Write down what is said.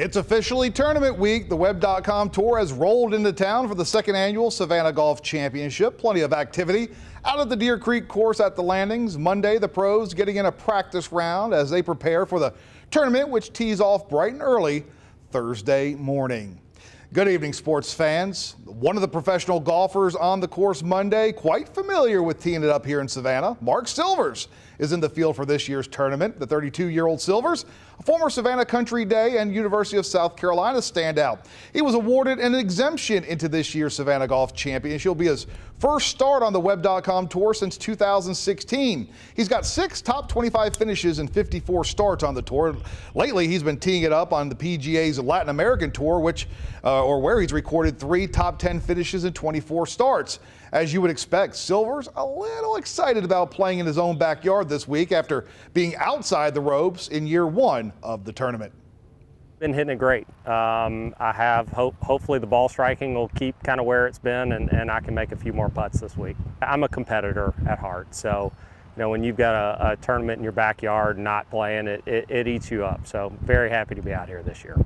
It's officially tournament week. The Web.com Tour has rolled into town for the second annual Savannah Golf Championship. Plenty of activity out at the Deer Creek course at the landings. Monday, the pros getting in a practice round as they prepare for the tournament, which tees off bright and early Thursday morning. Good evening, sports fans. One of the professional golfers on the course Monday, quite familiar with teeing it up here in Savannah, Mark Silvers, is in the field for this year's tournament. The 32-year-old Silvers, a former Savannah Country Day and University of South Carolina standout. He was awarded an exemption into this year's Savannah Golf Championship. He'll be his first start on the Web.com Tour since 2016. He's got six top 25 finishes and 54 starts on the tour. Lately, he's been teeing it up on the PGA's Latin American Tour, which uh, uh, or where he's recorded three top 10 finishes and 24 starts. As you would expect, Silver's a little excited about playing in his own backyard this week after being outside the ropes in year one of the tournament. Been hitting it great. Um, I have hope, hopefully the ball striking will keep kind of where it's been and, and I can make a few more putts this week. I'm a competitor at heart, so you know when you've got a, a tournament in your backyard not playing, it, it, it eats you up. So very happy to be out here this year.